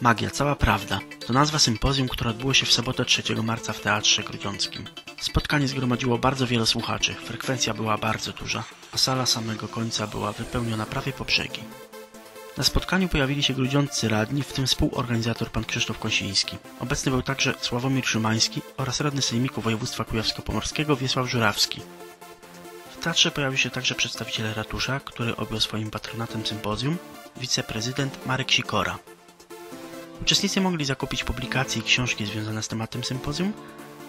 Magia, cała prawda. To nazwa sympozjum, które odbyło się w sobotę 3 marca w Teatrze Grudziąckim. Spotkanie zgromadziło bardzo wiele słuchaczy, frekwencja była bardzo duża, a sala samego końca była wypełniona prawie po brzegi. Na spotkaniu pojawili się grudziąccy radni, w tym współorganizator pan Krzysztof Kosiński. Obecny był także Sławomir Szymański oraz radny Sejmiku Województwa Kujawsko-Pomorskiego Wiesław Żurawski. W teatrze pojawił się także przedstawiciel ratusza, który objął swoim patronatem sympozjum, wiceprezydent Marek Sikora. Uczestnicy mogli zakupić publikacje i książki związane z tematem sympozjum,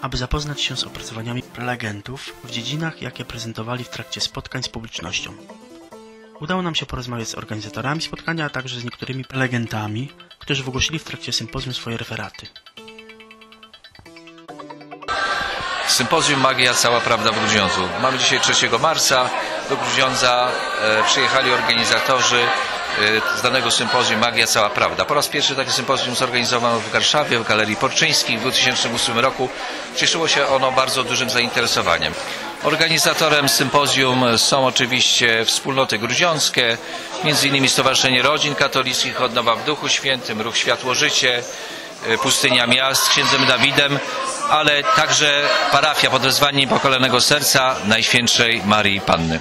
aby zapoznać się z opracowaniami prelegentów w dziedzinach, jakie prezentowali w trakcie spotkań z publicznością. Udało nam się porozmawiać z organizatorami spotkania, a także z niektórymi prelegentami, którzy wygłosili w trakcie sympozjum swoje referaty. Sympozjum Magia Cała Prawda w Grudziądzu. Mamy dzisiaj 3 marca. Do Grudziądza e, przyjechali organizatorzy z danego sympozjum Magia Cała Prawda. Po raz pierwszy takie sympozjum zorganizowano w Warszawie, w Galerii Porczyńskiej w 2008 roku. Cieszyło się ono bardzo dużym zainteresowaniem. Organizatorem sympozjum są oczywiście wspólnoty grudziąckie, między innymi Stowarzyszenie Rodzin Katolickich, Odnowa w Duchu Świętym, Ruch Światło Życie, e, Pustynia Miast, księdzem Dawidem, ale także parafia pod wezwaniem Pokolenego Serca Najświętszej Marii Panny.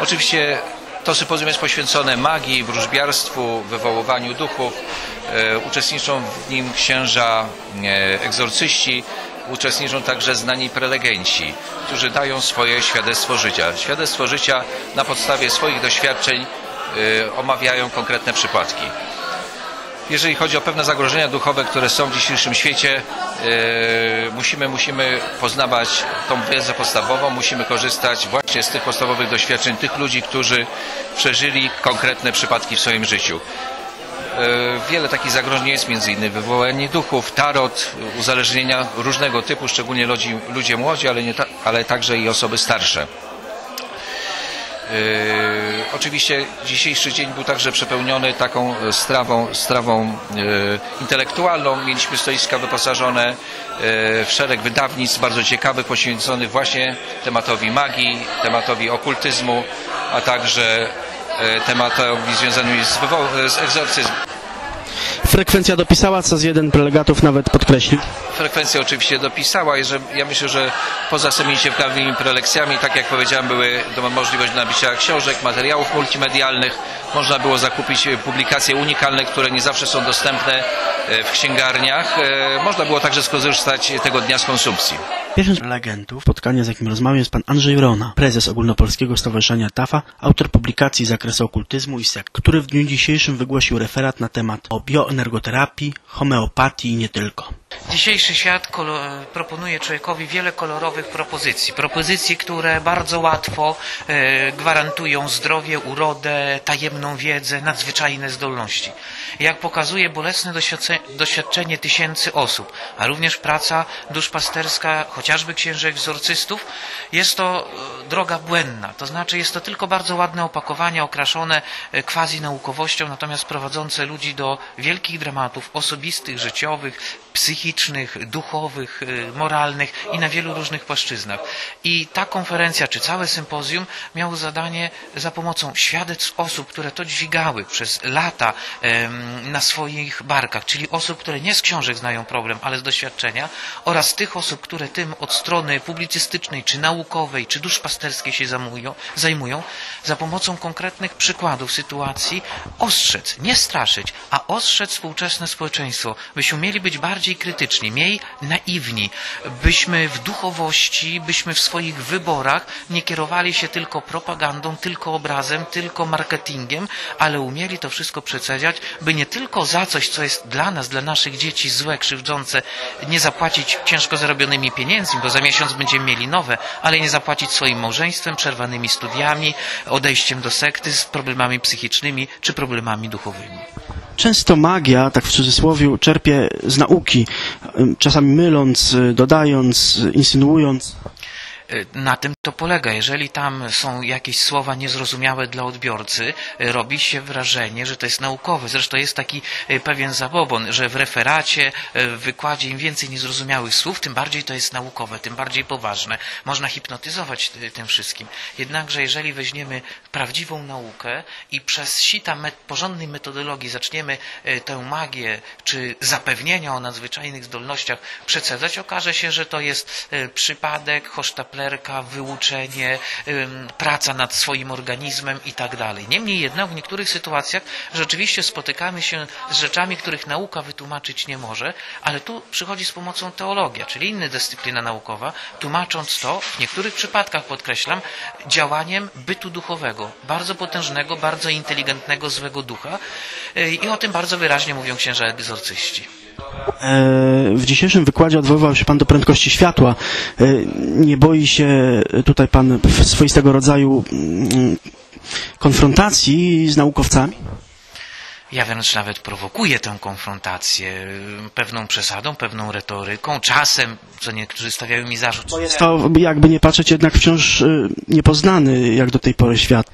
Oczywiście to sympozjum jest poświęcone magii, wróżbiarstwu, wywoływaniu duchów. E, uczestniczą w nim księża e, egzorcyści, uczestniczą także znani prelegenci, którzy dają swoje świadectwo życia. Świadectwo życia na podstawie swoich doświadczeń e, omawiają konkretne przypadki. Jeżeli chodzi o pewne zagrożenia duchowe, które są w dzisiejszym świecie, e, musimy, musimy poznawać tą wiedzę podstawową, musimy korzystać właśnie z tych podstawowych doświadczeń tych ludzi, którzy przeżyli konkretne przypadki w swoim życiu. E, Wiele takich zagrożeń jest, między innymi wywołanie duchów, tarot, uzależnienia różnego typu, szczególnie ludzi, ludzie młodzi, ale, nie ta, ale także i osoby starsze. Yy, oczywiście dzisiejszy dzień był także przepełniony taką e, strawą, strawą yy, intelektualną. Mieliśmy stoiska wyposażone yy, w szereg wydawnictw bardzo ciekawych, poświęconych właśnie tematowi magii, tematowi okultyzmu, a także e, tematowi związanym z, z. Frekwencja dopisała, co z jeden prelegatów nawet podkreślił. Frekwencja oczywiście dopisała i że ja myślę, że poza samymi ciekawymi prelekcjami, tak jak powiedziałem, były możliwość nabicia książek, materiałów multimedialnych. Można było zakupić e, publikacje unikalne, które nie zawsze są dostępne e, w księgarniach. E, Można było także skorzystać tego dnia z konsumpcji. Pierwszym z prelegentów, spotkanie z jakim rozmawiam, jest pan Andrzej Rona, prezes Ogólnopolskiego Stowarzyszenia TAFA, autor publikacji z zakresu okultyzmu i sekt, który w dniu dzisiejszym wygłosił referat na temat o bioenergoterapii, homeopatii i nie tylko. Dzisiejszy świat proponuje człowiekowi wiele kolorowych propozycji. Propozycji, które bardzo łatwo e, gwarantują zdrowie, urodę, tajemną wiedzę, nadzwyczajne zdolności. Jak pokazuje bolesne doświadcze- doświadczenie tysięcy osób, a również praca duszpasterska chociażby księży egzorcystów, jest to e, droga błędna. To znaczy jest to tylko bardzo ładne opakowanie okraszone e, quasi naukowością, natomiast prowadzące ludzi do wielkich dramatów osobistych, życiowych, psychicznych, duchowych, y, moralnych i na wielu różnych płaszczyznach. I ta konferencja, czy całe sympozjum miało zadanie za pomocą świadectw osób, które to dźwigały przez lata na swoich barkach, czyli osób, które nie z książek znają problem, ale z doświadczenia oraz tych osób, które tym od strony publicystycznej, czy naukowej, czy duszpasterskiej się zajmują, zajmują za pomocą konkretnych przykładów sytuacji ostrzec, nie straszyć, a ostrzec współczesne społeczeństwo, byśmy mieli być bardziej krytyczni, mniej naiwni, byśmy w duchowości, byśmy w swoich wyborach nie kierowali się tylko propagandą, tylko obrazem, tylko marketingiem, ale umieli to wszystko przecedziać, by nie tylko za coś, co jest dla nas, dla naszych dzieci złe, krzywdzące, nie zapłacić ciężko zarobionymi pieniędzmi, bo za miesiąc będziemy mieli nowe, ale nie zapłacić swoim małżeństwem, przerwanymi studiami, odejściem do sekty z problemami psychicznymi czy problemami duchowymi. Często magia, tak w cudzysłowie, czerpie z nauki, czasami myląc, dodając, insynuując. Y, Na tym to polega. Jeżeli tam są jakieś słowa niezrozumiałe dla odbiorcy, y, robi się wrażenie, że to jest naukowe. Zresztą jest taki y, pewien zabobon, że w referacie, w wykładzie im więcej niezrozumiałych słów, tym bardziej to jest naukowe, tym bardziej poważne. Można hipnotyzować tym wszystkim. Jednakże jeżeli weźmiemy prawdziwą naukę i przez sita met porządnej metodologii zaczniemy tę magię czy zapewnienia o nadzwyczajnych zdolnościach przecedzać, okaże się, że to jest przypadek, hosztaplerka, wyuczenie, praca nad swoim organizmem i tak dalej. Niemniej jednak w niektórych sytuacjach rzeczywiście spotykamy się z rzeczami, których nauka wytłumaczyć nie może, ale tu przychodzi z pomocą teologia, czyli inna dyscyplina naukowa, tłumacząc to, w niektórych przypadkach podkreślam, działaniem bytu duchowego, bardzo potężnego, bardzo inteligentnego, złego ducha Y, i o tym bardzo wyraźnie mówią księża egzorcyści. E, W dzisiejszym wykładzie odwoływał się Pan do prędkości światła. E, Nie boi się tutaj Pan swoistego rodzaju mm, konfrontacji z naukowcami? Ja wręcz nawet prowokuję tę konfrontację y, pewną przesadą, pewną retoryką, czasem, co niektórzy stawiają mi zarzut. To, jakby nie patrzeć, jednak wciąż e, niepoznany jak do tej pory świat.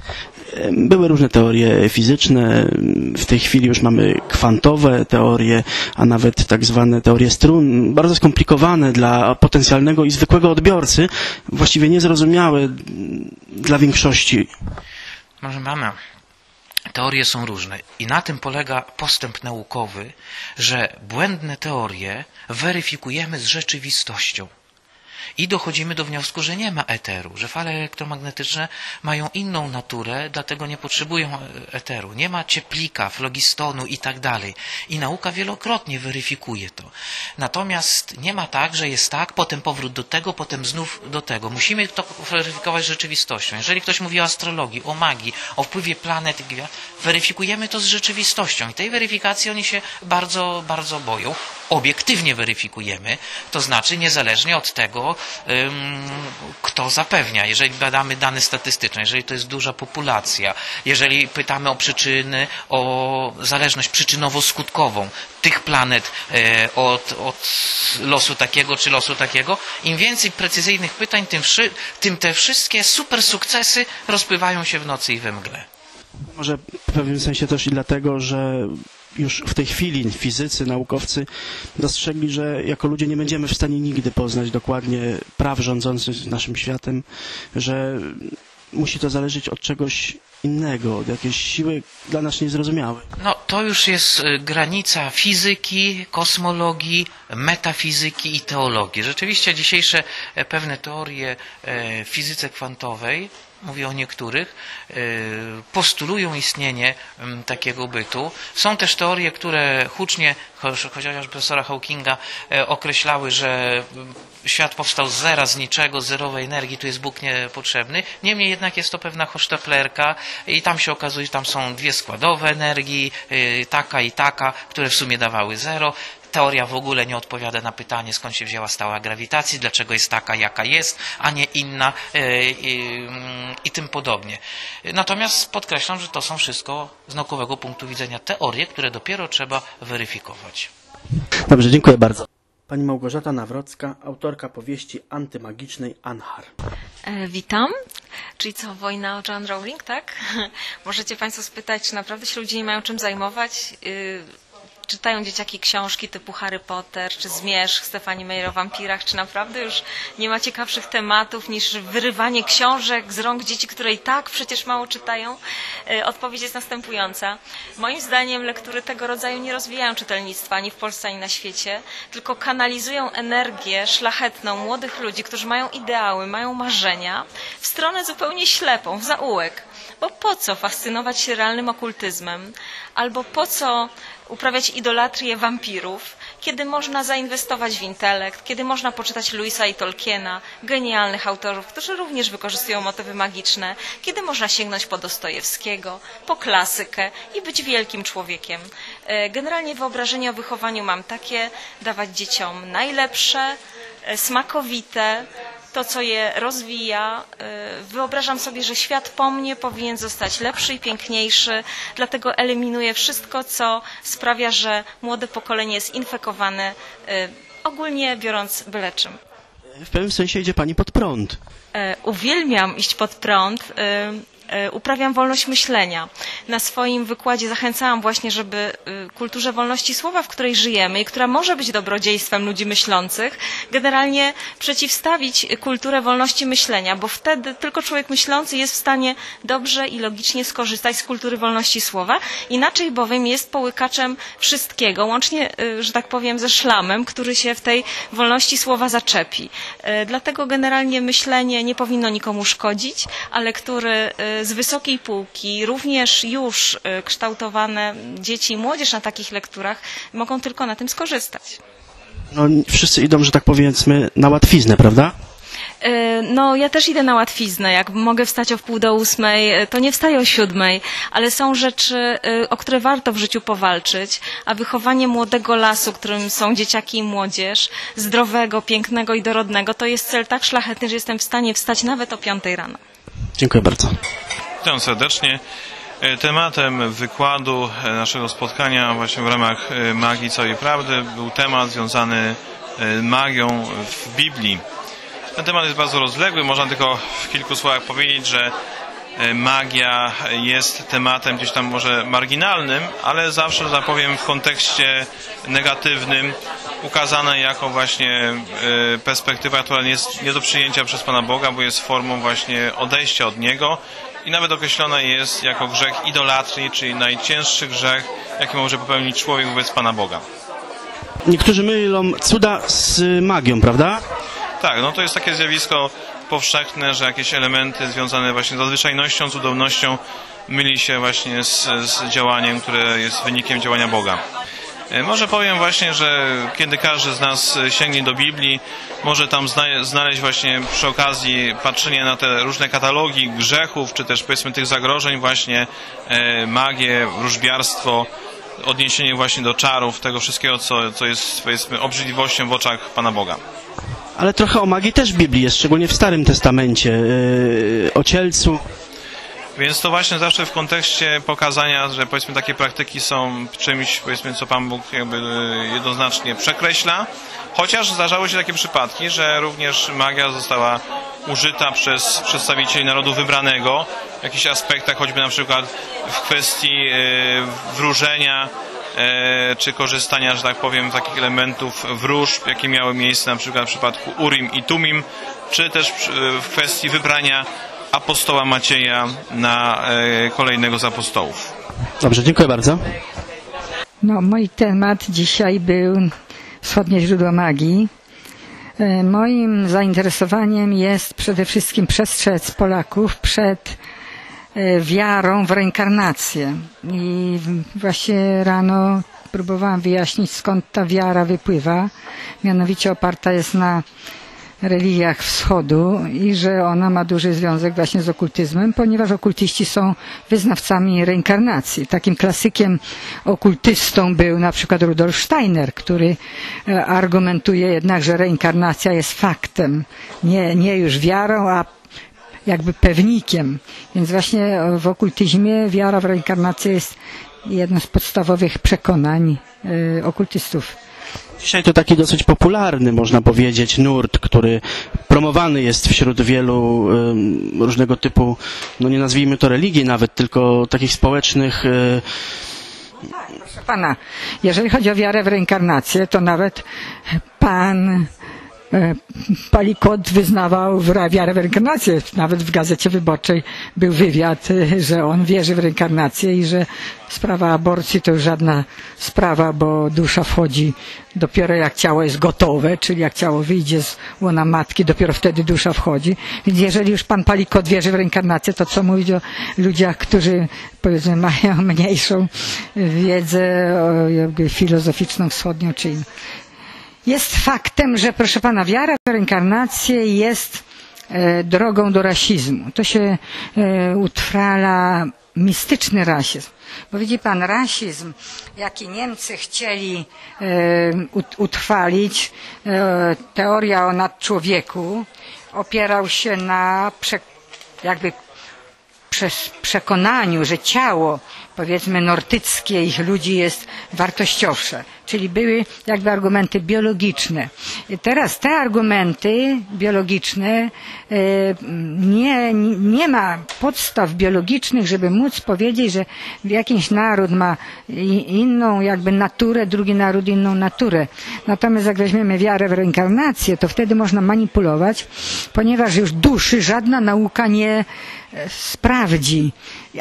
E, Były różne teorie fizyczne, w tej chwili już mamy kwantowe teorie, a nawet tak zwane teorie strun, bardzo skomplikowane dla potencjalnego i zwykłego odbiorcy, właściwie niezrozumiałe dla większości. Może mamy. Teorie są różne i na tym polega postęp naukowy, że błędne teorie weryfikujemy z rzeczywistością. I dochodzimy do wniosku, że nie ma eteru, że fale elektromagnetyczne mają inną naturę, dlatego nie potrzebują e, eteru. Nie ma cieplika, flogistonu i tak dalej. I nauka wielokrotnie weryfikuje to. Natomiast nie ma tak, że jest tak, potem powrót do tego, potem znów do tego. Musimy to weryfikować rzeczywistością. Jeżeli ktoś mówi o astrologii, o magii, o wpływie planet i gwiazd, weryfikujemy to z rzeczywistością. I tej weryfikacji oni się bardzo, bardzo boją. Obiektywnie weryfikujemy, to znaczy niezależnie od tego, kto zapewnia. Jeżeli badamy dane statystyczne, jeżeli to jest duża populacja, jeżeli pytamy o przyczyny, o zależność przyczynowo-skutkową tych planet e, od, od losu takiego czy losu takiego, im więcej precyzyjnych pytań, tym, tym te wszystkie super sukcesy rozpływają się w nocy i we mgle. Może w pewnym sensie też i dlatego, że już w tej chwili fizycy, naukowcy dostrzegli, że jako ludzie nie będziemy w stanie nigdy poznać dokładnie praw rządzących naszym światem, że musi to zależeć od czegoś innego, od jakiejś siły dla nas niezrozumiałej. No, to już jest y, granica fizyki, kosmologii, metafizyki i teologii. Rzeczywiście dzisiejsze e, pewne teorie e, fizyce kwantowej, mówię o niektórych, e, postulują istnienie takiego bytu. Są też teorie, które hucznie, choć- chociaż profesora Hawkinga, e, określały, że świat powstał z zera, z niczego, z zerowej energii, tu jest Bóg niepotrzebny. Niemniej jednak jest to pewna hosztaplerka i tam się okazuje, że tam są dwie składowe energii, y, taka i taka, które w sumie dawały zero. Teoria w ogóle nie odpowiada na pytanie, skąd się wzięła stała grawitacji, dlaczego jest taka, jaka jest, a nie inna y, y, i tym podobnie. Natomiast podkreślam, że to są wszystko z naukowego punktu widzenia teorie, które dopiero trzeba weryfikować. Dobrze, dziękuję bardzo. Pani Małgorzata Nawrocka, autorka powieści antymagicznej Anhar. E, witam. Czyli co, wojna o Joan Rowling, tak? Możecie Państwo spytać, czy naprawdę się ludzie nie mają czym zajmować? Y, czytają dzieciaki książki typu Harry Potter, czy Zmierzch, Stefani Meyer o wampirach, czy naprawdę już nie ma ciekawszych tematów niż wyrywanie książek z rąk dzieci, które i tak przecież mało czytają? Y, Odpowiedź jest następująca. Moim zdaniem lektury tego rodzaju nie rozwijają czytelnictwa ani w Polsce, ani na świecie, tylko kanalizują energię szlachetną młodych ludzi, którzy mają ideały, mają marzenia, w stronę zupełnie ślepą, w zaułek. Bo po co fascynować się realnym okultyzmem? Albo po co uprawiać idolatrię wampirów, kiedy można zainwestować w intelekt, kiedy można poczytać Louisa i Tolkiena, genialnych autorów, którzy również wykorzystują motywy magiczne, kiedy można sięgnąć po Dostojewskiego, po klasykę i być wielkim człowiekiem. E, Generalnie wyobrażenie o wychowaniu mam takie, dawać dzieciom najlepsze, e, smakowite, to, co je rozwija. Y, Wyobrażam sobie, że świat po mnie powinien zostać lepszy i piękniejszy, dlatego eliminuję wszystko, co sprawia, że młode pokolenie jest infekowane, y, ogólnie biorąc byle czym. W pewnym sensie idzie pani pod prąd. E, uwielbiam iść pod prąd. E, Uprawiam wolność myślenia. Na swoim wykładzie zachęcałam właśnie, żeby e, kulturze wolności słowa, w której żyjemy i która może być dobrodziejstwem ludzi myślących, generalnie przeciwstawić kulturę wolności myślenia, bo wtedy tylko człowiek myślący jest w stanie dobrze i logicznie skorzystać z kultury wolności słowa. Inaczej bowiem jest połykaczem wszystkiego, łącznie, e, że tak powiem, ze szlamem, który się w tej wolności słowa zaczepi. E, Dlatego generalnie myślenie nie powinno nikomu szkodzić, ale który e, z wysokiej półki, również już e, kształtowane dzieci i młodzież na takich lekturach mogą tylko na tym skorzystać. No, wszyscy idą, że tak powiedzmy, na łatwiznę, prawda? E, No, ja też idę na łatwiznę. Jak mogę wstać o wpół do ósmej, e, to nie wstaję o siódmej, ale są rzeczy, o które warto w życiu powalczyć, a wychowanie młodego lasu, którym są dzieciaki i młodzież, zdrowego, pięknego i dorodnego, to jest cel tak szlachetny, że jestem w stanie wstać nawet o piątej rano. Dziękuję bardzo. Witam serdecznie. E, Tematem wykładu e, naszego spotkania właśnie w ramach e, Magii Całej Prawdy był temat związany e, magią w Biblii. Ten temat jest bardzo rozległy, można tylko w kilku słowach powiedzieć, że magia jest tematem gdzieś tam może marginalnym, ale zawsze, że tak w kontekście negatywnym ukazana jako właśnie perspektywa, która jest nie do przyjęcia przez Pana Boga, bo jest formą właśnie odejścia od Niego i nawet określona jest jako grzech idolatrii, czyli najcięższy grzech, jaki może popełnić człowiek wobec Pana Boga. Niektórzy mylą cuda z magią, prawda? Tak, no to jest takie zjawisko powszechne, że jakieś elementy związane właśnie z zwyczajnością, cudownością myli się właśnie z, z działaniem, które jest wynikiem działania Boga. E, Może powiem właśnie, że kiedy każdy z nas e, sięgnie do Biblii, może tam zna- znaleźć właśnie przy okazji patrzenia na te różne katalogi grzechów, czy też powiedzmy tych zagrożeń właśnie e, magię, wróżbiarstwo, odniesienie właśnie do czarów, tego wszystkiego, co, co jest powiedzmy obrzydliwością w oczach Pana Boga. Ale trochę o magii też w Biblii jest, szczególnie w Starym Testamencie. O cielcu. Więc to właśnie zawsze w kontekście pokazania, że powiedzmy takie praktyki są czymś, powiedzmy, co Pan Bóg jakby e, jednoznacznie przekreśla. Chociaż zdarzały się takie przypadki, że również magia została użyta przez przedstawicieli narodu wybranego w jakichś aspektach, choćby na przykład w kwestii e, wróżenia, e, czy korzystania, że tak powiem, takich elementów wróżb, jakie miały miejsce na przykład w przypadku Urim i Tumim, czy też w kwestii wybrania apostoła Macieja na e, kolejnego z apostołów. Dobrze, dziękuję bardzo. No, mój temat dzisiaj był wschodnie źródło magii. E, Moim zainteresowaniem jest przede wszystkim przestrzec Polaków przed e, wiarą w reinkarnację. I właśnie rano próbowałam wyjaśnić, skąd ta wiara wypływa. Mianowicie oparta jest na religiach wschodu i że ona ma duży związek właśnie z okultyzmem, ponieważ okultyści są wyznawcami reinkarnacji. Takim klasykiem okultystą był na przykład Rudolf Steiner, który e, argumentuje jednak, że reinkarnacja jest faktem, nie, nie już wiarą, a jakby pewnikiem. Więc właśnie w okultyzmie wiara w reinkarnację jest jedno z podstawowych przekonań e, okultystów. Dzisiaj to taki dosyć popularny, można powiedzieć, nurt, który promowany jest wśród wielu ym, różnego typu, no nie nazwijmy to religii nawet, tylko takich społecznych y, Proszę pana, jeżeli chodzi o wiarę w reinkarnację, to nawet pan Palikot wyznawał wiarę w reinkarnację. Nawet w Gazecie Wyborczej był wywiad, e, że on wierzy w reinkarnację i że sprawa aborcji to już żadna sprawa, bo dusza wchodzi dopiero jak ciało jest gotowe, czyli jak ciało wyjdzie z łona matki, dopiero wtedy dusza wchodzi. Więc jeżeli już pan Palikot wierzy w reinkarnację, to co mówić o ludziach, którzy powiedzmy mają mniejszą wiedzę filozoficzną wschodnią czy inną. Jest faktem, że proszę pana, wiara w reinkarnację jest e, drogą do rasizmu. To się e, utrwala mistyczny rasizm. Bo widzi pan, rasizm, jaki Niemcy chcieli e, ut- utrwalić, teoria o nadczłowieku, opierał się na jakby przekonaniu, że ciało powiedzmy nordyckich ludzi jest wartościowsze. Czyli były jakby argumenty biologiczne. Teraz te argumenty biologiczne e, nie, nie ma podstaw biologicznych, żeby móc powiedzieć, że jakiś naród ma inną jakby naturę, drugi naród inną naturę. Natomiast jak weźmiemy wiarę w reinkarnację, to wtedy można manipulować, ponieważ już duszy żadna nauka nie sprawdzi.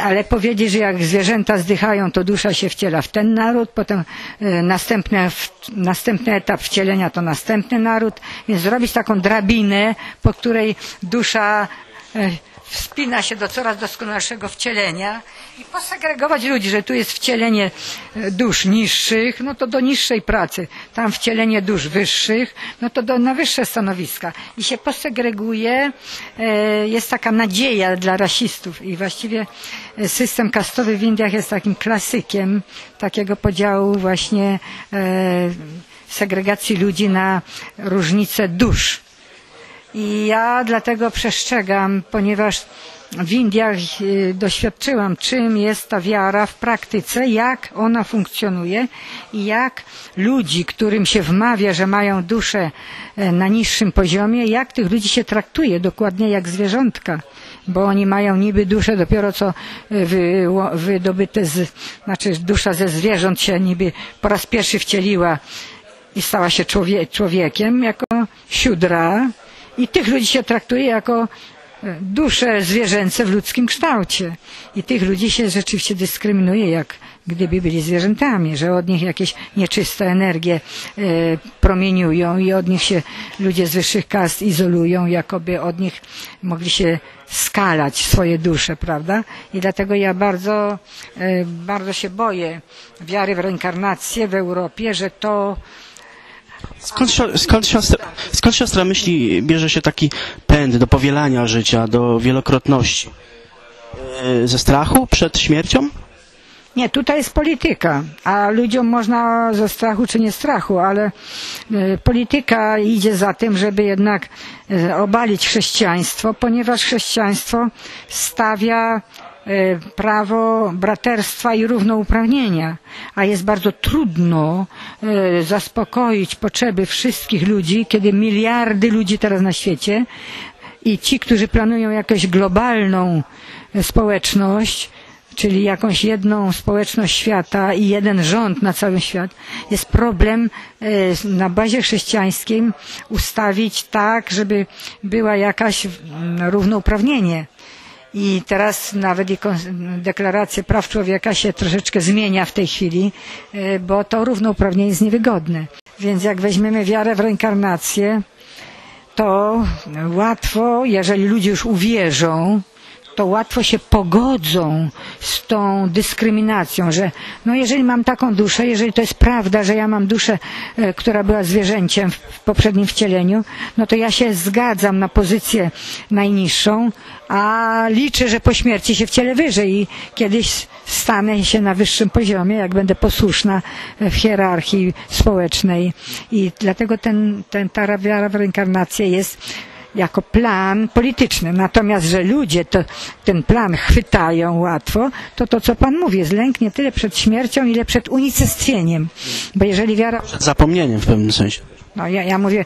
Ale powiedzieć, że jak zwierzęta zdychają, to dusza się wciela w ten naród, potem e, następne, następny etap wcielenia to następny naród, więc zrobić taką drabinę, po której dusza e, wspina się do coraz doskonalszego wcielenia i posegregować ludzi, że tu jest wcielenie e, dusz niższych, no to do niższej pracy, tam wcielenie dusz wyższych, no to do, na wyższe stanowiska. I się posegreguje, e, jest taka nadzieja dla rasistów i właściwie e, system kastowy w Indiach jest takim klasykiem takiego podziału właśnie segregacji ludzi na różnice dusz. Ja dlatego przestrzegam, ponieważ w Indiach y, doświadczyłam, czym jest ta wiara w praktyce, jak ona funkcjonuje i jak ludzi, którym się wmawia, że mają duszę e, na niższym poziomie, jak tych ludzi się traktuje dokładnie jak zwierzątka. Bo oni mają niby duszę dopiero co e, wydobyte z, znaczy dusza ze zwierząt się niby po raz pierwszy wcieliła i stała się człowie, człowiekiem jako siódra i tych ludzi się traktuje jako e, dusze zwierzęce w ludzkim kształcie. I tych ludzi się rzeczywiście dyskryminuje, jak gdyby byli zwierzętami, że od nich jakieś nieczyste energie e, promieniują i od nich się ludzie z wyższych kast izolują, jakoby od nich mogli się skalać swoje dusze, prawda? I dlatego ja bardzo, e, bardzo się boję wiary w reinkarnację w Europie, że to Skąd, skąd, siostra, skąd siostra myśli, bierze się taki pęd do powielania życia, do wielokrotności? E, Ze strachu przed śmiercią? Nie, tutaj jest polityka, a ludziom można ze strachu czy nie strachu, ale e, polityka idzie za tym, żeby jednak e, obalić chrześcijaństwo, ponieważ chrześcijaństwo stawia prawo braterstwa i równouprawnienia, a jest bardzo trudno e, zaspokoić potrzeby wszystkich ludzi, kiedy miliardy ludzi teraz na świecie i ci, którzy planują jakąś globalną społeczność, czyli jakąś jedną społeczność świata i jeden rząd na cały świat, jest problem e, na bazie chrześcijańskiej ustawić tak, żeby była jakaś mm, równouprawnienie. I teraz nawet deklaracja praw człowieka się troszeczkę zmienia w tej chwili, e, bo to równouprawnienie jest niewygodne. Więc jak weźmiemy wiarę w reinkarnację, to łatwo, jeżeli ludzie już uwierzą, to łatwo się pogodzą z tą dyskryminacją, że no jeżeli mam taką duszę, jeżeli to jest prawda, że ja mam duszę, e, która była zwierzęciem w, poprzednim wcieleniu, no to ja się zgadzam na pozycję najniższą, a liczę, że po śmierci się wcielę wyżej i kiedyś stanę się na wyższym poziomie, jak będę posłuszna w hierarchii społecznej. I dlatego ten, ten, ta reinkarnację jest jako plan polityczny. Natomiast, że ludzie to, ten plan chwytają łatwo, to to, co Pan mówi, jest lęk nie tyle przed śmiercią, ile przed unicestwieniem. Bo jeżeli wiara Przed zapomnieniem w pewnym sensie. no ja, ja mówię,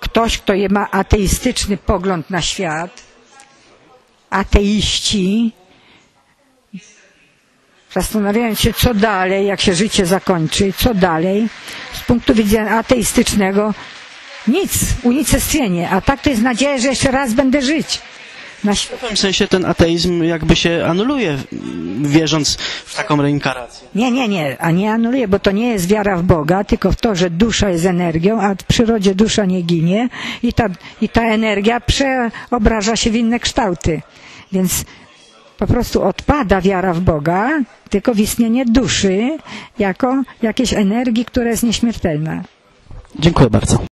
ktoś, kto ma ateistyczny pogląd na świat, ateiści, zastanawiając się, co dalej, jak się życie zakończy, co dalej, z punktu widzenia ateistycznego, nic, unicestwienie, a tak to jest nadzieja, że jeszcze raz będę żyć. Na W pewnym sensie ten ateizm jakby się anuluje, wierząc w taką reinkarnację. Nie, nie, nie, a nie anuluje, bo to nie jest wiara w Boga, tylko w to, że dusza jest energią, a w przyrodzie dusza nie ginie i ta, i ta energia przeobraża się w inne kształty. Więc po prostu odpada wiara w Boga, tylko w istnienie duszy jako jakiejś energii, która jest nieśmiertelna. Dziękuję bardzo.